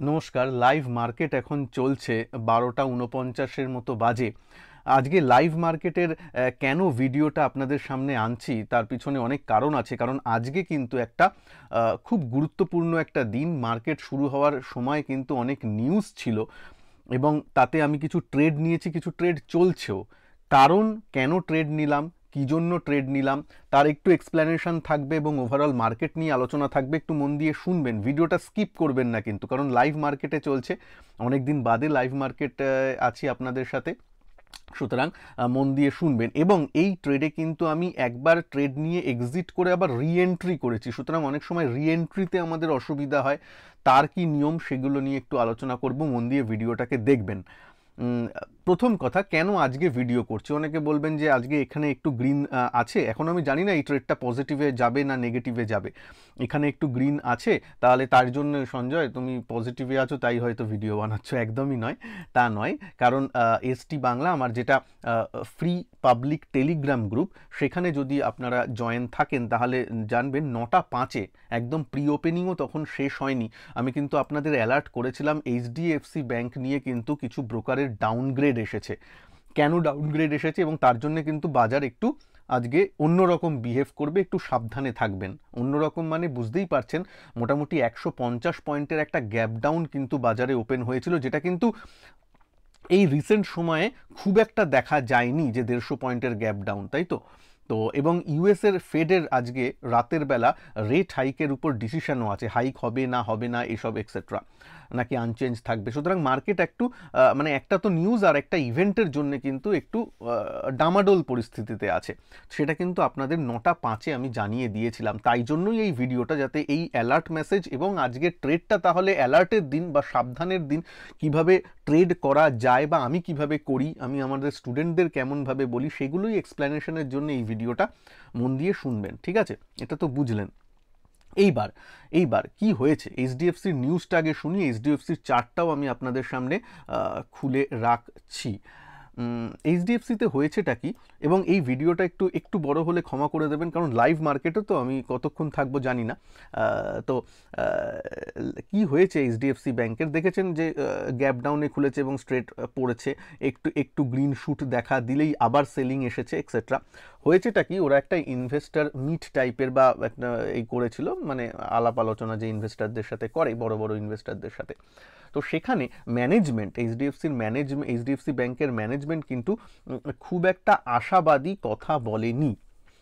নমস্কার live market এখন চলছে বারোটা উনপঞ্চাশের মতো বাজে। আজকে লাইভ মার্কেটের কেন ভিডিওটা আপনাদের সামনে আনছি তার পিছনে অনেক কারণ আছে, কারণ আজকে কিন্তু একটা খুব গুরুত্বপূর্ণ একটা দিন। মার্কেট শুরু হওয়ার সময় কিন্তু অনেক নিউজ ছিল এবং তাতে আমি কিছু ট্রেড নিয়েছি, কিছু ট্রেড চলছেও। কারণ কেন ট্রেড নিলাম? কী জন্য ট্রেড নিলাম, তার একটু এক্সপ্লেনেশন থাকবে এবং ওভারঅল মার্কেট নিয়ে আলোচনা থাকবে, একটু মন দিয়ে শুনবেন। ভিডিওটা স্কিপ করবেন না কিন্তু, কারণ লাইভ মার্কেটে চলছে। অনেক দিন বাদে লাইভ মার্কেট আছি আপনাদের সাথে। সুতরাং মন দিয়ে শুনবেন। এবং এই ট্রেডে কিন্তু আমি একবার ট্রেড নিয়ে এক্সিট করে আবার রিএন্ট্রি করেছি। সুতরাং অনেক সময় রিএন্ট্রিতে আমাদের অসুবিধা হয়, তার কি নিয়ম সেগুলো নিয়ে একটু আলোচনা করব, মন দিয়ে ভিডিওটাকে দেখবেন। প্রথম কথা, কেন আজকে ভিডিও করছি? অনেকে বলবেন যে, আজকে এখানে একটু গ্রিন আছে। এখন আমি জানি না এই ট্রেডটা পজিটিভে যাবে না নেগেটিভে যাবে। এখানে একটু গ্রিন আছে, তাহলে তার জন্য সঞ্জয়, তুমি পজিটিভে আছো, তাই হয়তো ভিডিও বানাচ্ছ। একদমই নয়, তা নয়। কারণ এসটি বাংলা আমার যেটা ফ্রি পাবলিক টেলিগ্রাম গ্রুপ সেখানে যদি আপনারা জয়েন থাকেন, তাহলে জানবেন নটা পাঁচে, একদম প্রি ওপেনিংও তখন শেষ হয়নি। আমি কিন্তু আপনাদের অ্যালার্ট করেছিলাম এইচডিএফসি ব্যাংক নিয়ে কিন্তু কিছু ব্রোকারের ডাউনগ্রেড এসেছে। কেন ডাউনগ্রেড এসেছে এবং তার জন্য কিন্তু বাজার একটু আজকে অন্যরকম বিহেভ করবে, একটু সাবধানে থাকবেন। অন্যরকম মানে বুঝতেই পারছেন, মোটামুটি একশো পঞ্চাশ পয়েন্টের একটা গ্যাপ ডাউন কিন্তু বাজারে ওপেন হয়েছিল, যেটা কিন্তু এই রিসেন্ট সময়ে খুব একটা দেখা যায়নি যে দেড়শো পয়েন্টের গ্যাপ ডাউন তাই তো? তো এবং ইউএসের ফেডের আজকে রাতের বেলা রেট হাইকের উপর ডিসিশনও আছে হাইক হবে না হবে না, এসব এক্সেট্রা নাকি আনচেঞ্জ থাকবে। সুতরাং মার্কেট একটু মানে একটা তো নিউজ আর একটা ইভেন্টের জন্য কিন্তু একটু ডামাডোল পরিস্থিতিতে আছে। সেটা কিন্তু আপনাদের নটা পাঁচে আমি জানিয়ে দিয়েছিলাম। তাই জন্যই এই ভিডিওটা যাতে এই অ্যালার্ট মেসেজ এবং আজকের ট্রেডটা তাহলে অ্যালার্টের দিন বা সাবধানের দিন কীভাবে ট্রেড করা যায় বা আমি কীভাবে করি, আমি আমাদের স্টুডেন্টদের কেমনভাবে বলি, সেগুলোই এক্সপ্লেনেশনের জন্য এই ভিডিওটা মন দিয়ে শুনবেন। ঠিক আছে? এটা তো বুঝলেন। এইবার এইবার কি হয়েছে? এইচডিএফসির নিউজটা আগে শুনি এইচডিএফসির চার্টটাও আমি আপনাদের সামনে খুলে রাখছি। এইচডিএফসিতে হয়েছেটা কি? এবং এই ভিডিওটা একটু একটু বড় হলে ক্ষমা করে দেবেন, কারণ লাইভ মার্কেটে তো আমি কতক্ষণ থাকব জানি না। তো কি হয়েছে এইচডিএফসি ব্যাংকের? দেখেছেন যে গ্যাপ ডাউনে খুলেছে এবং স্ট্রেট পড়েছে। একটু একটু গ্রিন শুট দেখা দিলেই আবার সেলিং এসেছে এক্সেট্রা হয়েছেটা কি? ওরা একটা ইনভেস্টার মিট টাইপের বা একটা এই করেছিল মানে আলাপ আলোচনা যে ইনভেস্টারদের সাথে করে, বড় বড় ইনভেস্টারদের সাথে। তো সেখানে ম্যানেজমেন্ট এইচডিএফসির ম্যানেজমেন্ট এইচডিএফসি ব্যাংকের ম্যানেজমেন্ট কিন্তু খুব একটা আশাবাদী কথা বলেনি।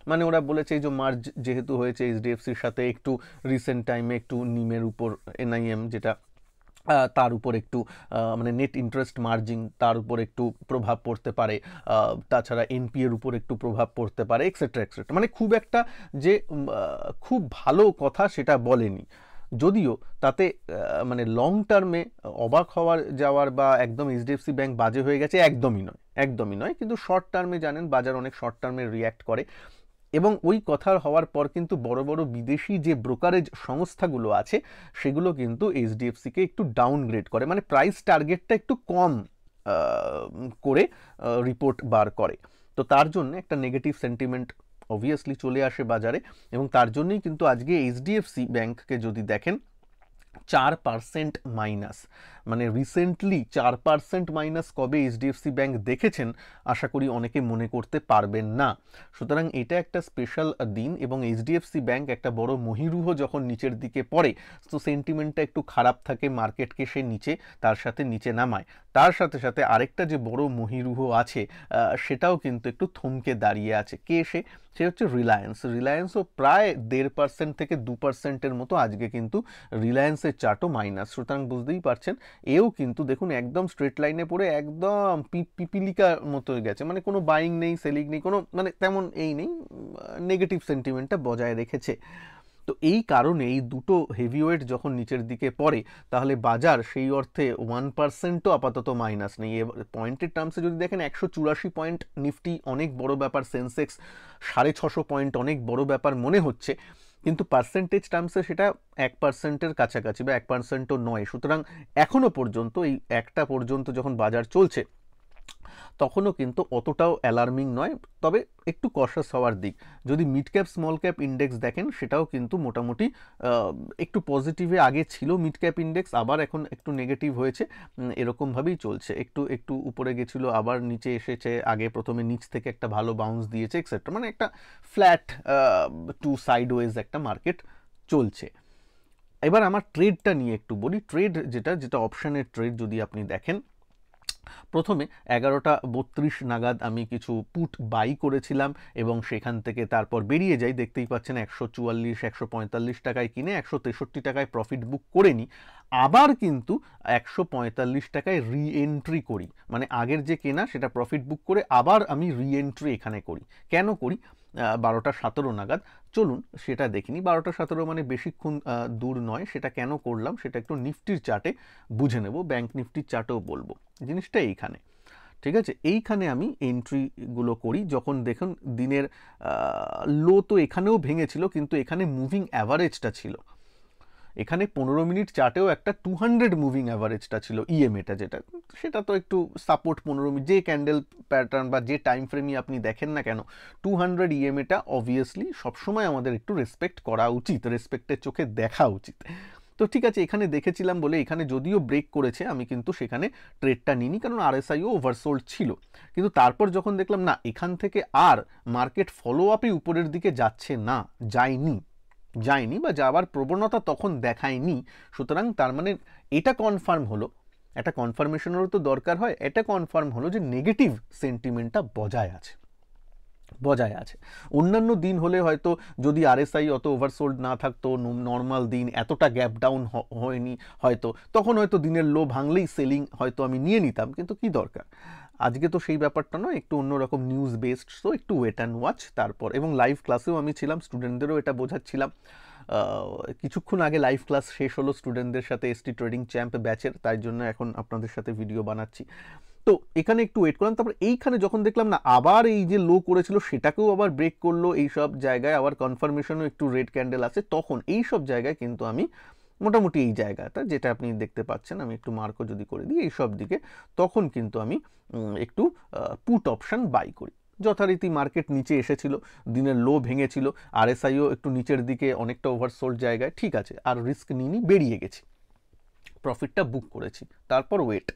মানে ওরা বলেছে এই যে মার্জ যেহেতু হয়েছে এইচডিএফসির সাথে একটু রিসেন্ট টাইমে একটু নিমের উপর এনআইএম যেটা তার উপর একটু মানে নেট ইন্টারেস্ট মার্জিন তার উপর একটু প্রভাব পড়তে পারে তাছাড়া এনপি এর উপর একটু প্রভাব পড়তে পারে এক্সেট্রা এক্সেট্রা মানে খুব একটা যে খুব ভালো কথা সেটা বলেনি। যদিও তাতে মানে লং টার্মে অবাক হওয়ার, যাওয়ার বা একদম এইচডিএফসি ব্যাংক বাজে হয়ে গেছে একদমই নয় একদমই নয়। কিন্তু শর্ট টার্মে জানেন, বাজার অনেক শর্ট টার্মে রিয়্যাক্ট করে। এবং ওই কথার হওয়ার পর কিন্তু বড় বড় বিদেশি যে ব্রোকারেজ সংস্থাগুলো আছে, সেগুলো কিন্তু এইচডিএফসিকে একটু ডাউনগ্রেড করে মানে প্রাইস টার্গেটটা একটু কম করে রিপোর্ট বার করে। তো তার জন্য একটা নেগেটিভ সেন্টিমেন্ট অবভিয়াসলি চলে আসে বাজারে এবং তার জন্যই কিন্তু আজকে এইচডিএফসি ব্যাংককে যদি দেখেন, চার পার্সেন্ট মাইনাস মানে রিসেন্টলি চার পার্সেন্ট মাইনাস কবে এইচডিএফসি ব্যাংক দেখেছেন, আশা করি অনেকে মনে করতে পারবেন না। সুতরাং এটা একটা স্পেশাল দিন এবং এইচডিএফসি ব্যাংক একটা বড় মহিরুহ যখন নিচের দিকে পড়ে, তো সেন্টিমেন্টটা একটু খারাপ থাকে মার্কেটকে সে নিচে, তার সাথে নিচে নামায়। তার সাথে সাথে আরেকটা যে বড় মহিরুহ আছে সেটাও কিন্তু একটু থমকে দাঁড়িয়ে আছে। কে সে? সে হচ্ছে রিলায়েন্স রিলায়েন্সও প্রায় দেড় পার্সেন্ট থেকে দু পার্সেন্টের মতো আজকে কিন্তু রিলায়েন্সের চার্টও মাইনাস সুতরাং বুঝতেই পারছেন এও কিন্তু দেখুন একদম স্ট্রেট লাইনে পড়ে একদম পিপিলিকার মতো গেছে। মানে কোনো বাইং নেই সেলিং নেই, কোনো মানে তেমন এই নেই নেগেটিভ সেন্টিমেন্টটা বজায় রেখেছে। তো এই কারণে এই দুটো হেভিওয়েট যখন নিচের দিকে পড়ে, তাহলে বাজার সেই অর্থে ওয়ান পার্সেন্টও আপাতত মাইনাস নেই। এবার পয়েন্টের টার্মসে যদি দেখেন, একশো চুরাশি পয়েন্ট নিফটি অনেক বড় ব্যাপার সেন্সেক্স সাড়ে ছশো পয়েন্ট অনেক বড় ব্যাপার মনে হচ্ছে। কিন্তু পার্সেন্টেজ টার্মসে সেটা এক পার্সেন্টের কাছাকাছি বা এক পার্সেন্টও নয়। সুতরাং এখনও পর্যন্ত এই একটা পর্যন্ত যখন বাজার চলছে তখনও কিন্তু অতটাও অ্যালার্মিং নয়, তবে একটু কশাস হওয়ার দিক। যদি mid cap small cap index দেখেন, সেটাও কিন্তু মোটামুটি একটু পজিটিভে আগে ছিল মিড ক্যাপ ইন্ডেক্স আবার এখন একটু নেগেটিভ হয়েছে এরকমভাবেই চলছে। একটু একটু উপরে গেছিল, আবার নিচে এসেছে, আগে প্রথমে নিচ থেকে একটা ভালো বাউন্স দিয়েছে এক্সেট্রা মানে একটা ফ্ল্যাট টু সাইডওয়েজ একটা মার্কেট চলছে। এবার আমার ট্রেডটা নিয়ে একটু বলি। ট্রেড যেটা যেটা অপশানের ট্রেড যদি আপনি দেখেন প্রথমে এগারোটা বত্রিশ নাগাদ আমি কিছু পুট বাই করেছিলাম এবং সেখান থেকে তারপর বেরিয়ে যাই। দেখতেই পাচ্ছেন একশো চুয়াল্লিশ, একশো পঁয়তাল্লিশ টাকায় কিনে একশো তেষট্টি টাকায় প্রফিট বুক করে নিই। আবার কিন্তু একশো পঁয়তাল্লিশ টাকায় রি এন্ট্রি করি। মানে আগের যে কেনা সেটা প্রফিট বুক করে আবার আমি রি এন্ট্রি এখানে করি। কেন করি? বারোটা সতেরো নাগাদ। চলুন সেটা দেখিনি। বারোটা সতেরো মানে বেশিক্ষণ দূর নয়। সেটা কেন করলাম সেটা একটু নিফটির চার্টে বুঝে নেব। ব্যাংক নিফটির চার্টেও বলব। জিনিসটা এইখানে। ঠিক আছে? এইখানে আমি এন্ট্রিগুলো করি। যখন দেখুন দিনের লো তো এখানেও ভেঙেছিল, কিন্তু এখানে মুভিং অ্যাভারেজটা ছিল। এখানে পনেরো মিনিট চার্টেও একটা টু হান্ড্রেড মুভিং অ্যাভারেজটা ছিল ইএমএটা যেটা, সেটা তো একটু সাপোর্ট পনেরো মিনিট, যে ক্যান্ডেল প্যাটার্ন বা যে টাইম ফ্রেমই আপনি দেখেন না কেন টু হান্ড্রেড ইএমএটা অবভিয়াসলি সবসময় আমাদের একটু রেসপেক্ট করা উচিত রেসপেক্টের চোখে দেখা উচিত। তো ঠিক আছে, এখানে দেখেছিলাম বলে এখানে যদিও ব্রেক করেছে, আমি কিন্তু সেখানে ট্রেডটা নিইনি কারণ আর আরএসআইও ওভারসোল্ড ছিল। কিন্তু তারপর যখন দেখলাম না, এখান থেকে আর মার্কেট ফলো আপে উপরের দিকে যাচ্ছে না, যায়নি। যায়নি বা যাওয়ার প্রবণতা তখন দেখায়নি। সুতরাং তার মানে এটা কনফার্ম হলো। একটা কনফার্মেশনেরও তো দরকার হয়। এটা কনফার্ম হলো যে নেগেটিভ সেন্টিমেন্টটা বজায় আছে। বজায় আছে। অন্যান্য দিন হলে হয়তো যদি আরএসআই অত ওভারসোল্ড না থাকতো নর্মাল দিন এতটা গ্যাপ ডাউন হয়নি হয়তো, তখন হয়তো দিনের লো ভাঙলেই সেলিং হয়তো আমি নিয়ে নিতাম। কিন্তু কি দরকার? আজকে তো সেই ব্যাপারটা নয়, একটু অন্যরকম নিউজ বেসড সো একটু ওয়েট অ্যান্ড ওয়াচ তারপর, এবং লাইভ ক্লাসেও আমি ছিলাম স্টুডেন্টদেরও এটা বোঝাচ্ছিলাম। কিছুক্ষণ আগে লাইভ ক্লাস শেষ হলো স্টুডেন্টদের সাথে এসটি ট্রেডিং চ্যাম্প ব্যাচের তাই জন্য এখন আপনাদের সাথে ভিডিও বানাচ্ছি। তো এখানে একটু ওয়েট করলাম, তারপর এইখানে যখন দেখলাম, না, আবার এই যে লো করেছিল, সেটাকেও আবার ব্রেক করল এই সব জায়গায় আবার কনফার্মেশনও একটু রেড ক্যান্ডেল আছে, তখন এই সব জায়গায় কিন্তু আমি মোটামুটি এই জায়গাটা যেটা আপনি দেখতে পাচ্ছেন, আমি একটু মার্কও যদি করে দিই এইসব দিকে, তখন কিন্তু আমি একটু পুট অপশান বাই করি। যথারীতি মার্কেট নিচে এসেছিল, দিনের লো ভেঙেছিল আরএসআইও একটু নিচের দিকে অনেকটা ওভারসোল্ড জায়গায়, ঠিক আছে, আর রিস্ক নিইনি বেরিয়ে গেছি। প্রফিটটা বুক করেছি, তারপর ওয়েট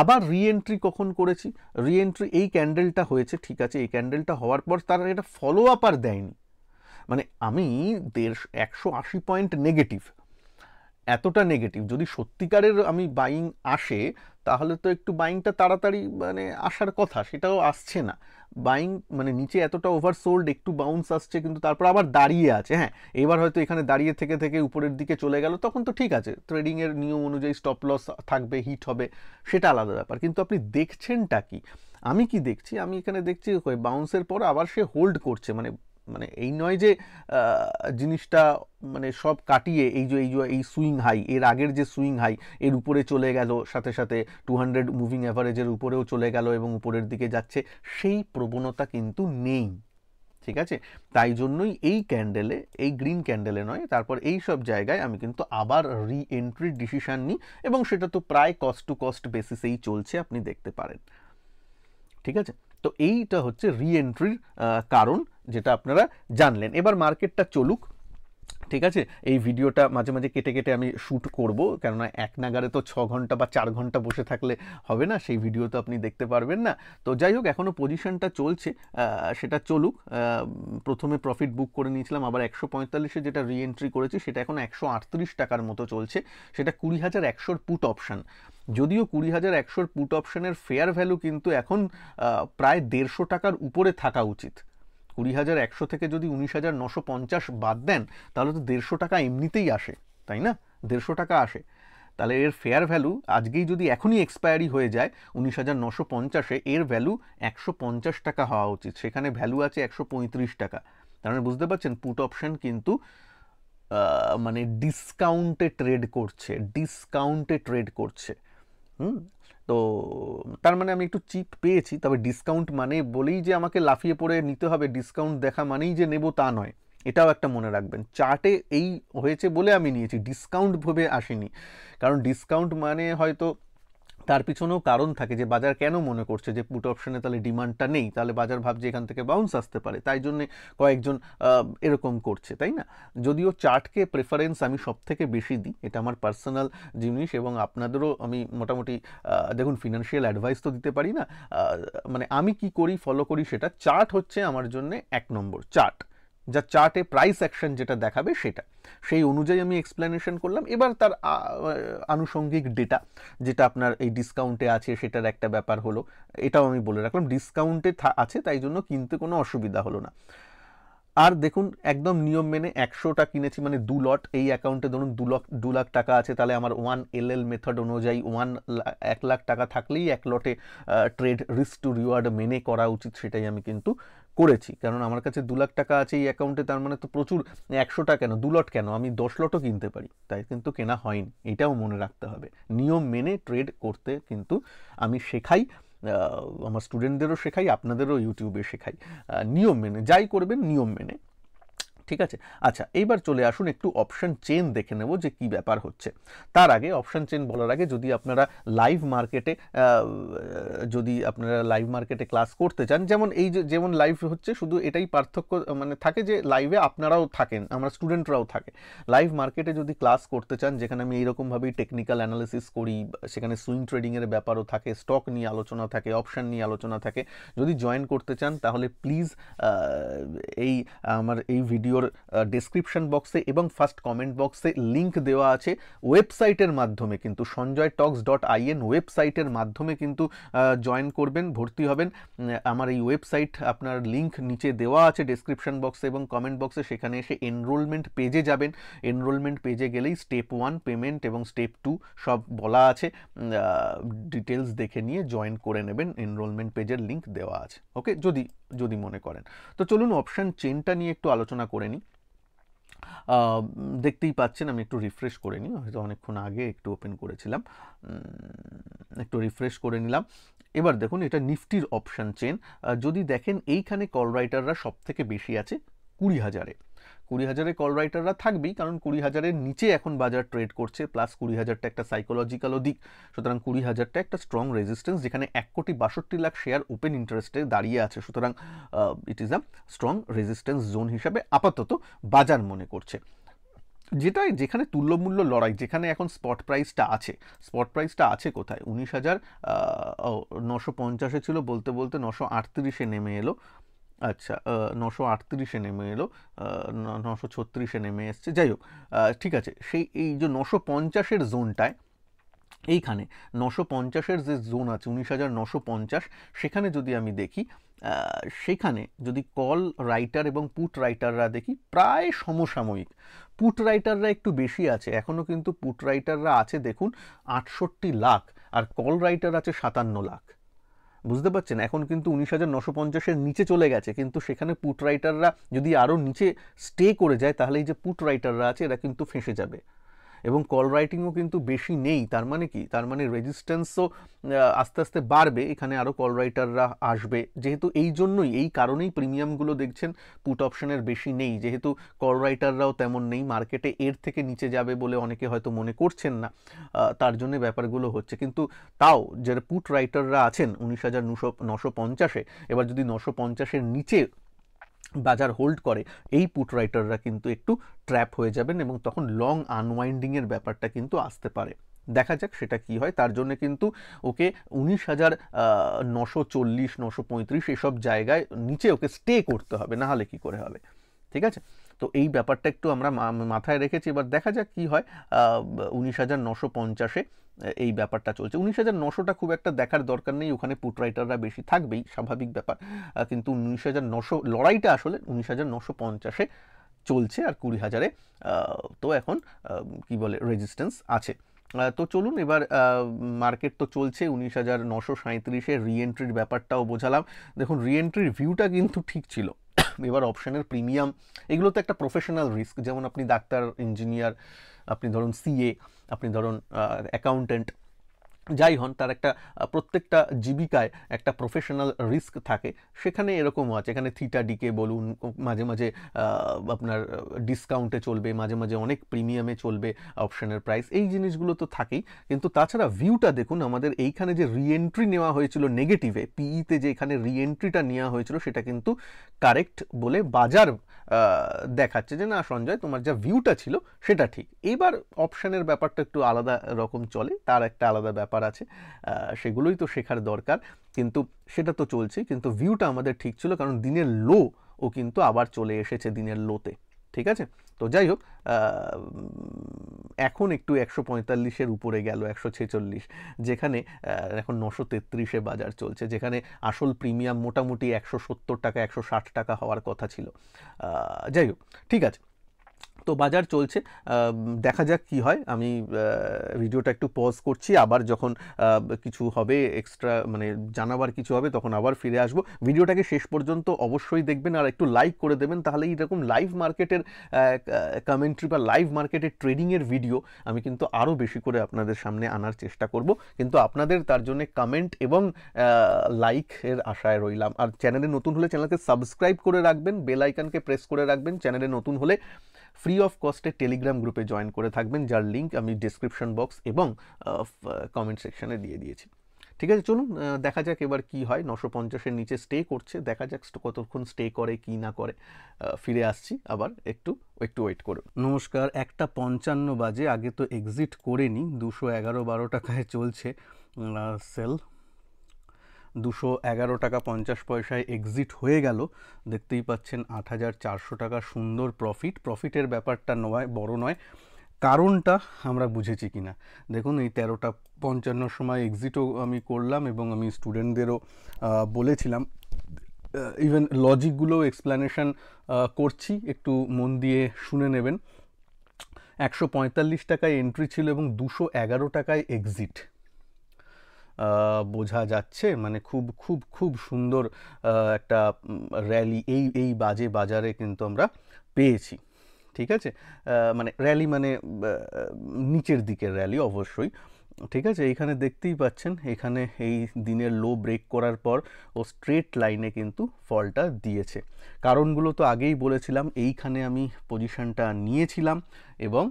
আবার রিএন্ট্রি কখন করেছি? রিএন্ট্রি এই ক্যান্ডেলটা হয়েছে, ঠিক আছে, এই ক্যান্ডেলটা হওয়ার পর তারা এটা ফলো আপ আর দেয়নি। মানে আমি দেড়শো, একশো আশি পয়েন্ট নেগেটিভ এতটা নেগেটিভ যদি সত্যিকারের আমি বাইং আসে, তাহলে তো একটু বাইংটা তাড়াতাড়ি মানে আসার কথা, সেটাও আসছে না। বাইং মানে নিচে এতটা ওভারসোল্ড একটু বাউন্স আসছে, কিন্তু তারপর আবার দাঁড়িয়ে আছে। হ্যাঁ এবার হয়তো এখানে দাঁড়িয়ে থেকে থেকে উপরের দিকে চলে গেল, তখন তো ঠিক আছে। ট্রেডিংয়ের নিয়ম অনুযায়ী স্টপ লস থাকবে হিট হবে, সেটা আলাদা ব্যাপার। কিন্তু আপনি দেখছেনটা কি? আমি কি দেখছি? আমি এখানে দেখছি বাউন্সের পর আবার সে হোল্ড করছে। মানে মানে এই নয় যে জিনিসটা মানে সব কাটিয়ে এই যে এই যে, এই সুইং হাই, এর আগের যে সুইং হাই, এর উপরে চলে গেল, সাথে সাথে টু হান্ড্রেড মুভিং অ্যাভারেজের উপরেও চলে গেল এবং উপরের দিকে যাচ্ছে, সেই প্রবণতা কিন্তু নেই, ঠিক আছে? তাই জন্যই এই ক্যান্ডেলে, এই গ্রিন ক্যান্ডেলে নয়, তারপর এই সব জায়গায় আমি কিন্তু আবার রি এন্ট্রির ডিসিশান নিই এবং সেটা তো প্রায় কস্ট টু কস্ট বেসিসেই চলছে, আপনি দেখতে পারেন, ঠিক আছে? তো এইটা হচ্ছে রি এন্ট্রির কারণ যেটা আপনারা জানলেন। এবার মার্কেটটা চলুক, ঠিক আছে? এই ভিডিওটা মাঝে মাঝে কেটে কেটে আমি শ্যুট করব, কেননা এক নাগারে তো ছ ঘণ্টা বা চার ঘণ্টা বসে থাকলে হবে না, সেই ভিডিও তো আপনি দেখতে পারবেন না। তো যাই হোক এখনও পজিশনটা চলছে সেটা চলুক। প্রথমে প্রফিট বুক করে নিয়েছিলাম, আবার একশো পঁয়তাল্লিশে যেটা রিএন্ট্রি করেছি, সেটা এখন একশো আটত্রিশ টাকার মতো চলছে। সেটা কুড়ি হাজার একশোর পুট অপশান যদিও কুড়ি হাজার একশোর পুট অপশানের ফেয়ার ভ্যালু কিন্তু এখন প্রায় দেড়শো টাকার উপরে থাকা উচিত। কুড়ি হাজার একশো থেকে যদি উনিশ হাজার নশো পঞ্চাশ বাদ দেন, তাহলে তো দেড়শো টাকা এমনিতেই আসে, তাই না? দেড়শো টাকা আসে। তাহলে এর ফেয়ার ভ্যালু আজকেই যদি এখনই এক্সপায়ারি হয়ে যায় উনিশ হাজার নশো পঞ্চাশে, এর ভ্যালু একশো পঞ্চাশ টাকা হওয়া উচিত। সেখানে ভ্যালু আছে একশো পঁয়ত্রিশ টাকা। তার মানে বুঝতে পারছেন পুট অপশান কিন্তু মানে ডিসকাউন্টে ট্রেড করছে ডিসকাউন্টে ট্রেড করছে। হুম? তো তার মানে আমি একটু চিপ পেয়েছি, তবে ডিসকাউন্ট মানে বলেই যে আমাকে লাফিয়ে পড়ে নিতে হবে ডিসকাউন্ট দেখা মানেই যে নেব তা নয়। এটাও একটা মনে রাখবেন। চার্টে এই হয়েছে বলে আমি নিয়েছি ডিসকাউন্ট ভেবে আসিনি। কারণ ডিসকাউন্ট মানে হয়তো তার পিছনেও কারণ থাকে যে বাজার কেন মনে করছে যে পুট অপশনে তাহলে ডিমান্ডটা নেই, তাহলে বাজার ভাবছে এখান থেকে বাউন্স আসতে পারে, তাই জন্যে কয়েকজন এরকম করছে, তাই না? যদিও চার্টকে প্রেফারেন্স আমি সব থেকে বেশি দিই, এটা আমার পার্সোনাল জিনিস এবং আপনাদেরও আমি মোটামুটি দেখুন ফিনান্সিয়াল অ্যাডভাইস তো দিতে পারি না মানে আমি কি করি ফলো করি সেটা চার্ট হচ্ছে আমার জন্য এক নম্বর চার্ট যা চার্টে প্রাইস অ্যাকশন যেটা দেখাবে সেটা। সেই অনুযায়ী আমি এক্সপ্লেনেশন করলাম। এবার তার আনুষঙ্গিক ডেটা যেটা আপনার এই ডিসকাউন্টে আছে সেটার একটা ব্যাপার হলো। এটাও আমি বলে রাখলাম ডিসকাউন্টে আছে, তাই জন্য কিনতে কোনো অসুবিধা হলো না। আর দেখুন, একদম নিয়ম মেনে একশোটা কিনেছি মানে দু লট। এই অ্যাকাউন্টে ধরুন, দু লাখ দু লাখ টাকা আছে, তাহলে আমার ওয়ান এল এল মেথড অনুযায়ী ওয়ান এক লাখ টাকা থাকলেই এক লটে ট্রেড রিস্ক টু রিওয়ার্ড মেনে করা উচিত, সেটাই আমি কিন্তু করেছি। কারণ আমার কাছে দু লাখ টাকা আছে এই অ্যাকাউন্টে তার মানে তো প্রচুর, একশোটা কেন, দু লট কেন? আমি দশ লটও কিনতে পারি, তাই কিন্তু কেনা হয়নি, এটাও মনে রাখতে হবে। নিয়ম মেনে ট্রেড করতে কিন্তু আমি শেখাই। আমার স্টুডেন্টদেরও শেখাই আপনাদেরও ইউটিউবে শেখাই। নিয়ম মেনে যাই করবেন নিয়ম মেনে। ঠিক আছে? আচ্ছা এইবার চলে আসুন একটু অপশন চেন দেখে নেব যে কি ব্যাপার হচ্ছে। তার আগে অপশন চেন বলার আগে যদি আপনারা লাইভ মার্কেটে যদি আপনারা লাইভ মার্কেটে ক্লাস করতে চান, যেমন এই যে, যেমন লাইভ হচ্ছে, শুধু এটাই পার্থক্য মানে থাকে যে লাইভে আপনারাও থাকেন, আমরা স্টুডেন্টরাও থাকে। লাইভ মার্কেটে যদি ক্লাস করতে চান, যেখানে আমি এইরকমভাবেই টেকনিক্যাল অ্যানালিসিস করি, সেখানে সুইং ট্রেডিংয়ের ব্যাপারও থাকে স্টক নিয়ে আলোচনা থাকে অপশন নিয়ে আলোচনা থাকে, যদি জয়েন করতে চান, তাহলে প্লিজ এই, আমার এই ভিডিওর ডেসক্রিপশন বক্সে এবং ফার্স্ট কমেন্ট বক্সে লিংক দেওয়া আছে ওয়েবসাইটের মাধ্যমে। কিন্তু সঞ্জয় টক্স ডট আইএন ওয়েবসাইটের মাধ্যমে কিন্তু জয়েন করবেন, ভর্তি হবেন। আমার এই ওয়েবসাইট আপনার লিংক নিচে দেওয়া আছে ডেসক্রিপশন বক্সে এবং কমেন্ট বক্সে সেখানে এসে এনরোলমেন্ট পেজে যাবেন। এনরোলমেন্ট পেজে গেলেই স্টেপ ওয়ান পেমেন্ট এবং স্টেপ টু সব বলা আছে। ডিটেলস দেখে নিয়ে জয়েন করে নেবেন। এনরোলমেন্ট পেজের লিংক দেওয়া আছে। ওকে যদি যদি মনে করেন। তো চলুন অপশন চেনটা নিয়ে একটু আলোচনা করে আহ, দেখতেই পাচ্ছেন আমি একটু রিফ্রেশ করে নিই হয়তো অনেকক্ষণ আগে একটু ওপেন করেছিলাম। একটু রিফ্রেশ করে নিলাম। এবার দেখুন এটা নিফটির অপশান চেন যদি দেখেন এইখানে কল রাইটাররা সব থেকে বেশি আছে কুড়ি হাজারে। কুড়ি হাজারে কল রাইটাররা থাকবেই, কারণ কুড়ি হাজারের নিচে এখন বাজার ট্রেড করছে প্লাস কুড়ি হাজারটা একটা সাইকোলজিক্যালও দিক। সুতরাং কুড়ি হাজারটা একটা স্ট্রং রেজিস্ট্যান্স যেখানে এক কোটি বাষট্টি লাখ শেয়ার ওপেন ইন্টারেস্টে দাঁড়িয়ে আছে। সুতরাং it is a strong resistance zone হিসাবে আপাতত বাজার মনে করছে। যেটা যেখানে তুল্যমূল্য লড়াই, যেখানে এখন স্পট প্রাইসটা আছে স্পট প্রাইসটা আছে কোথায়? উনিশ হাজার নশো পঞ্চাশে ছিল বলতে বলতে নশো আটত্রিশে নেমে এলো। আচ্ছা নশো আটত্রিশে নেমে এলো নশো ছত্রিশে নেমে এসছে। যাই হোক ঠিক আছে, সেই, এই যে নশো পঞ্চাশের জোনটায়, এইখানে নশো পঞ্চাশের যে জোন আছে, উনিশ হাজার নশো পঞ্চাশ, সেখানে যদি আমি দেখি সেখানে যদি কল রাইটার এবং পুট রাইটাররা দেখি, প্রায় সমসাময়িক। পুট রাইটাররা একটু বেশি আছে এখনও কিন্তু পুট রাইটাররা আছে, দেখুন, আটষট্টি লাখ, আর কল রাইটার আছে সাতান্ন লাখ। বুঝতে পারছেন? এখন কিন্তু উনিশ হাজার নশো পঞ্চাশের নিচে চলে গেছে। কিন্তু সেখানে পুট রাইটাররা যদি আরও নিচে স্টে করে যায়, তাহলে এই যে পুট রাইটাররা আছে, এরা কিন্তু ফেঁসে যাবে। এবং কল রাইটিংও কিন্তু বেশি নেই, তার মানে কি? তার মানে রেজিস্ট্যান্সও আস্তে আস্তে বাড়বে, এখানে আরও কল রাইটাররা আসবে। যেহেতু এই জন্যই, এই কারণেই প্রিমিয়ামগুলো দেখছেন পুট অপশনের বেশি নেই। যেহেতু কল রাইটাররাও তেমন নেই মার্কেটে এর থেকে নিচে যাবে বলে অনেকে হয়তো মনে করছেন না তার জন্য ব্যাপারগুলো হচ্ছে। কিন্তু তাও, যারা পুট রাইটাররা আছেন, উনিশ হাজার নশো পঞ্চাশে, এবার যদি নশো পঞ্চাশের নিচে বাজার হোল্ড করে, এই পুট রাইটাররা কিন্তু একটু ট্র্যাপ হয়ে যাবেন এবং তখন লং আনওয়াইন্ডিংয়ের ব্যাপারটা কিন্তু আসতে পারে। দেখা যাক সেটা কি হয়। তার জন্য কিন্তু ওকে উনিশ হাজার নশো চল্লিশ, নশো পঁয়ত্রিশ এসব জায়গায় নিচে ওকে স্টে করতে হবে, না হলে কি করে হবে? ঠিক আছে? তো এই ব্যাপারটা একটু আমরা মাথায় রেখেছি। এবার দেখা যাক কি হয়। উনিশ হাজার নশো পঞ্চাশে এই ব্যাপারটা চলছে। উনিশ হাজার নশোটা খুব একটা দেখার দরকার নেই। ওখানে পুট রাইটাররা বেশি থাকবেই, স্বাভাবিক ব্যাপার। কিন্তু উনিশ হাজার নশো, লড়াইটা আসলে উনিশ হাজার নশো পঞ্চাশে চলছে আর কুড়ি হাজারে তো এখন কি বলে রেজিস্ট্যান্স আছে। তো চলুন এবার মার্কেট তো চলছে, উনিশ হাজার নশো সাঁত্রিশে রিএন্ট্রির ব্যাপারটাও বোঝালাম। দেখুন রিএন্ট্রির ভিউটা কিন্তু ঠিক ছিল। এবার অপশানের প্রিমিয়াম এগুলো তো একটা প্রফেশনাল রিস্ক যেমন আপনি ডাক্তার ইঞ্জিনিয়ার আপনি ধরুন সিএ আপনি ধরুন অ্যাকাউন্টেন্ট যাই হন, তার একটা প্রত্যেকটা জীবিকায় একটা প্রফেশনাল রিস্ক থাকে। সেখানে এরকমও আছে, এখানে থিটা ডিকে বলুন, মাঝে মাঝে আপনার ডিসকাউন্টে চলবে, মাঝে মাঝে অনেক প্রিমিয়ামে চলবে অপশনের প্রাইস এই জিনিসগুলো তো থাকেই। কিন্তু তাছাড়া ভিউটা দেখুন, আমাদের এইখানে যে রিএন্ট্রি নেওয়া হয়েছিল নেগেটিভে পিইতে যে এখানে রিএন্ট্রিটা নেওয়া হয়েছিল, সেটা কিন্তু কারেক্ট বলে বাজার দেখাচ্ছে যে, না, সঞ্জয়, তোমার যা ভিউটা ছিল, সেটা ঠিক। এবার অপশানের ব্যাপারটা একটু আলাদা রকম চলে, তার একটা আলাদা ব্যাপার আছে। সেগুলোই তো শেখার দরকার, কিন্তু সেটা তো চলছে কিন্তু ভিউটা আমাদের ঠিক ছিল, কারণ দিনের লো ও কিন্তু আবার চলে এসেছে দিনের লোতে ঠিক আছে? তো যাই হোক এখন একটু একশো পঁয়তাল্লিশের উপরে গেল, একশো ছেচল্লিশ, যেখানে এখন নশো তেত্রিশে বাজার চলছে, যেখানে আসল প্রিমিয়াম মোটামুটি একশো সত্তর টাকা, একশো ষাট টাকা হওয়ার কথা ছিল। যাই হোক, ঠিক আছে। তো বাজার চলছে দেখা যাক কি হয়। আমি ভিডিওটা একটু পজ করছি। আবার যখন কিছু হবে এক্সট্রা মানে জানাবার কিছু হবে তখন আবার ফিরে আসব। ভিডিওটাকে শেষ পর্যন্ত অবশ্যই দেখবেন আর একটু লাইক করে দেবেন। তাহলে এইরকম লাইভ মার্কেটের কমেন্ট্রি বা লাইভ মার্কেটের ট্রেডিংয়ের ভিডিও আমি কিন্তু আরও বেশি করে আপনাদের সামনে আনার চেষ্টা করব। কিন্তু আপনাদের তার জন্য কমেন্ট এবং লাইকের আশায় রইলাম। আর চ্যানেলে নতুন হলে চ্যানেলকে সাবস্ক্রাইব করে রাখবেন। বেল প্রেস করে রাখবেন। চ্যানেলে নতুন হলে ফ্রি অফ কস্টে টেলিগ্রাম গ্রুপে জয়েন করে থাকবেন, যার লিঙ্ক আমি ডিসক্রিপশন বক্স এবং কমেন্ট সেকশনে দিয়ে দিয়েছি। ঠিক আছে, চলুন দেখা যাক এবার কি হয়। নশো পঞ্চাশের নিচে স্টে করছে। দেখা যাক কতক্ষণ স্টে করে, কি না করে ফিরে আসছি। আবার একটু একটু ওয়েট করুন। নমস্কার, একটা পঞ্চান্ন বাজে। আগে তো এক্সিট করে নিই দুশো এগারো বারো টাকায় চলছে সেল দুশো এগারো টাকা পঞ্চাশ পয়সায় এক্সিট হয়ে গেল। দেখতেই পাচ্ছেন আট হাজার চারশো টাকা সুন্দর প্রফিট প্রফিটের ব্যাপারটা নয়, বড় নয়। কারণটা আমরা বুঝেছি কিনা। দেখুন, এই তেরোটা পঞ্চান্নর সময় এক্সিটও আমি করলাম এবং আমি স্টুডেন্টদেরও বলেছিলাম। ইভেন লজিকগুলো এক্সপ্লানেশন করছি। একটু মন দিয়ে শুনে নেবেন। একশো পঁয়তাল্লিশ টাকায় এন্ট্রি ছিল এবং দুশো টাকায় এক্সিট বোঝা যাচ্ছে। মানে খুব খুব খুব সুন্দর একটা র্যালি এই এই বাজে বাজারে কিন্তু আমরা পেয়েছি। ঠিক আছে? মানে র্যালি মানে নিচের দিকের র্যালি অবশ্যই। ঠিক আছে? এইখানে দেখতেই পাচ্ছেন, এখানে এই দিনের লো ব্রেক করার পর ও স্ট্রেট লাইনে কিন্তু ফলটা দিয়েছে। কারণগুলো তো আগেই বলেছিলাম, এইখানে আমি পজিশনটা নিয়েছিলাম এবং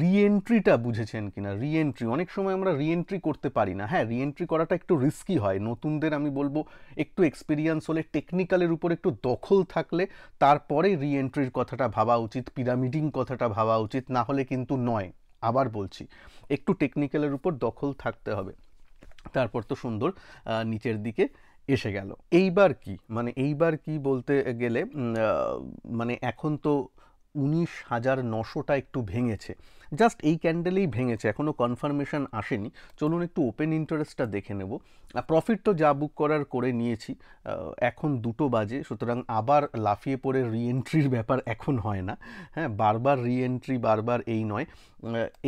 রিএন্ট্রিটা বুঝেছেন কিনা? রিএন্ট্রি অনেক সময় আমরা রিএন্ট্রি করতে পারি না। হ্যাঁ রিএন্ট্রি করাটা একটু রিস্কি হয়। নতুনদের আমি বলব, একটু এক্সপিরিয়েন্স হলে টেকনিক্যালের উপর একটু দখল থাকলে তারপরে রিএন্ট্রির কথাটা ভাবা উচিত পিরামিডিং কথাটা ভাবা উচিত, না হলে কিন্তু নয়। আবার বলছি একটু টেকনিক্যালের উপর দখল থাকতে হবে। তারপর তো সুন্দর নিচের দিকে এসে গেল। এইবার কি? মানে এইবার কি বলতে গেলে মানে এখন তো উনিশ হাজার নশোটা একটু ভেঙেছে। জাস্ট এই ক্যান্ডেলেই ভেঙেছে এখনও কনফার্মেশন আসেনি। চলুন একটু ওপেন ইন্টারেস্টটা দেখে নেব। প্রফিট তো যা বুক করার করে নিয়েছি এখন দুটো বাজে, সুতরাং আবার লাফিয়ে পড়ে রিএন্ট্রির ব্যাপার এখন হয় না। হ্যাঁ বারবার রিএন্ট্রি বারবার এই নয়।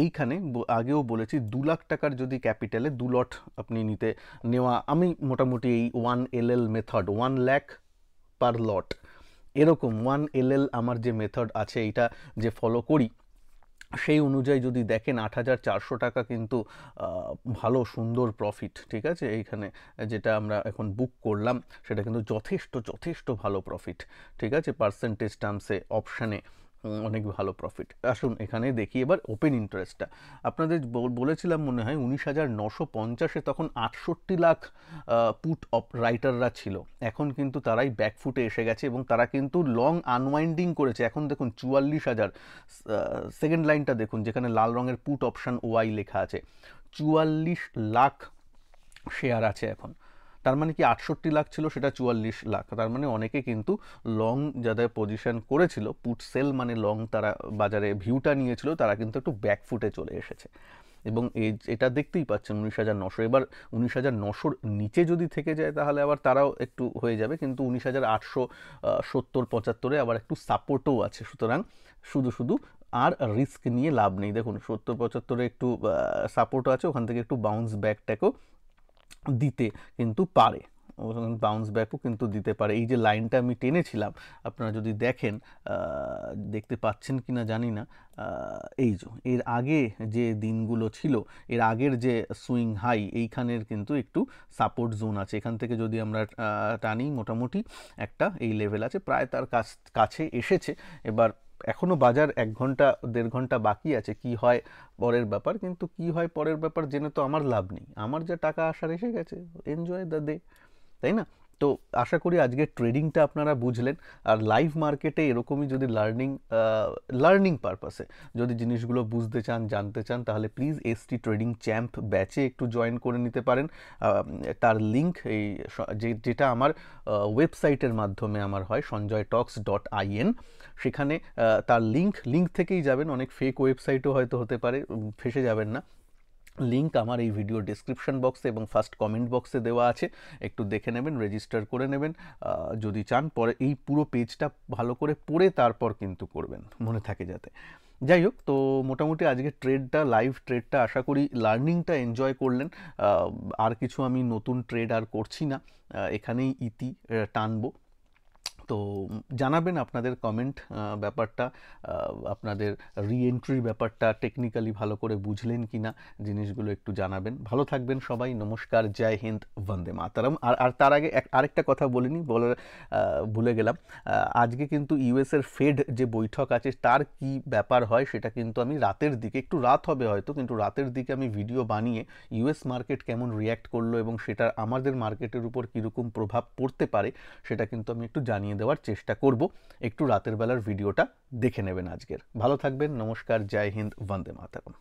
এইখানে আগেও বলেছি, দু লাখ টাকার যদি ক্যাপিটালে দু লট আপনি নিতে, নেওয়া, আমি মোটামুটি এই one L L method one lakh per lot এরকম ওয়ান এল আমার যে মেথড আছে এটা যে ফলো করি, সেই অনুযায়ী যদি দেখেন আট হাজার চারশো টাকা কিন্তু ভালো সুন্দর প্রফিট ঠিক আছে? এইখানে যেটা আমরা এখন বুক করলাম, সেটা কিন্তু যথেষ্ট যথেষ্ট ভালো প্রফিট ঠিক আছে? পার্সেন্টেজ টার্মসে অপশানে অনেক ভালো প্রফিট আসুন এখানে দেখি এবার ওপেন ইন্টারেস্টটা আপনাদের বলেছিলাম মনে হয় উনিশ হাজার নশো পঞ্চাশে তখন আটষট্টি লাখ পুট অপ রাইটাররা ছিল। এখন কিন্তু তারাই ব্যাকফুটে এসে গেছে এবং তারা কিন্তু লং আনওয়াইন্ডিং করেছে। এখন দেখুন চুয়াল্লিশ হাজার সেকেন্ড লাইনটা দেখুন যেখানে লাল রঙের পুট অপশান ওয়াই লেখা আছে। চুয়াল্লিশ লাখ শেয়ার আছে এখন। তার মানে কি আটষট্টি লাখ ছিল, সেটা চুয়াল্লিশ লাখ। তার মানে অনেকে কিন্তু লং যাদের পজিশন করেছিল পুট সেল মানে লং তারা বাজারে ভিউটা নিয়েছিল, তারা কিন্তু একটু ব্যাকফুটে চলে এসেছে। এবং এই এটা দেখতেই পাচ্ছেন উনিশ হাজার নশো। এবার উনিশ হাজার নশোর নিচে যদি থেকে যায়, তাহলে আবার তারাও একটু হয়ে যাবে। কিন্তু উনিশ হাজার আটশো সত্তর, পঁচাত্তরে আবার একটু সাপোর্টও আছে। সুতরাং শুধু শুধু আর রিস্ক নিয়ে লাভ নেই। দেখুন, সত্তর, পঁচাত্তরে একটু সাপোর্ট আছে, ওখান থেকে একটু বাউন্স ব্যাকটাকেও দিতে কিন্তু পারে। বাউন্স ব্যাকও কিন্তু দিতে পারে। এই যে লাইনটা আমি টেনেছিলাম, আপনারা যদি দেখেন দেখতে পাচ্ছেন কি না জানি না। এই যে, এর আগে যে দিনগুলো ছিল, এর আগের যে সুইং হাই এইখানের কিন্তু একটু সাপোর্ট জোন আছে। এখান থেকে যদি আমরা টানি, মোটামুটি একটা এই লেভেল আছে, প্রায় তার কাছে এসেছে। এবার এখনও বাজার এক ঘণ্টা, দেড় ঘণ্টা বাকি আছে, কি হয় পরের ব্যাপার, কিন্তু কি হয় পরের ব্যাপার জেনে তো আমার লাভ নেই। আমার যা টাকা আসার এসে গেছে এনজয় দ্য ডে তাই না? তো আশা করি আজকে ট্রেডিংটা আপনারা বুঝলেন। আর লাইভ মার্কেটে এরকমই যদি লার্নিং লার্নিং পারপাসে যদি জিনিসগুলো বুঝতে চান, জানতে চান, তাহলে প্লিজ এসটি ট্রেডিং চ্যাম্প ব্যাচে একটু জয়েন করে নিতে পারেন। তার লিঙ্ক এই যেটা আমার ওয়েবসাইটের মাধ্যমে আমার হয় সঞ্জয় টক্স ডট আইএন সেখানে তার লিঙ্ক লিঙ্ক থেকেই যাবেন। অনেক ফেক ওয়েবসাইটও হয়তো হতে পারে ফেসে যাবেন না। লিঙ্ক আমার এই ভিডিও ডিসক্রিপশন বক্সে এবং ফার্স্ট কমেন্ট বক্সে দেওয়া আছে। একটু দেখে নেবেন রেজিস্টার করে নেবেন। যদি চান পরে এই পুরো পেজটা ভালো করে পড়ে তারপর কিন্তু করবেন, মনে থাকে যাতে। যাই হোক, তো মোটামুটি আজকে ট্রেডটা লাইভ ট্রেডটা আশা করি লার্নিংটা এনজয় করলেন। আর কিছু আমি নতুন ট্রেড আর করছি না। এখানেই ইতি টানবো। তো জানাবেন আপনাদের কমেন্ট ব্যাপারটা আপনাদের রিএন্ট্রির ব্যাপারটা টেকনিক্যালি ভালো করে বুঝলেন কি না জিনিসগুলো একটু জানাবেন। ভালো থাকবেন সবাই, নমস্কার, জয় হিন্দ, বন্দে মাতারাম। আর আর তার আগে আরেকটা কথা বলিনি, বলার ভুলে গেলাম। আজকে কিন্তু ইউএসের ফেড যে বৈঠক আছে, তার কি ব্যাপার হয় সেটা কিন্তু আমি রাতের দিকে, একটু রাত হবে হয়তো, কিন্তু রাতের দিকে আমি ভিডিও বানিয়ে ইউএস মার্কেট কেমন রিয়্যাক্ট করল এবং সেটা আমাদের মার্কেটের উপর কীরকম প্রভাব পড়তে পারে, সেটা কিন্তু আমি একটু জানিয়ে দেওয়ার চেষ্টা করব। একটু রাতের বেলার ভিডিওটা দেখে নেবেন আজকের। ভালো থাকবেন, নমস্কার, জয় হিন্দ, বন্দে মাতারম।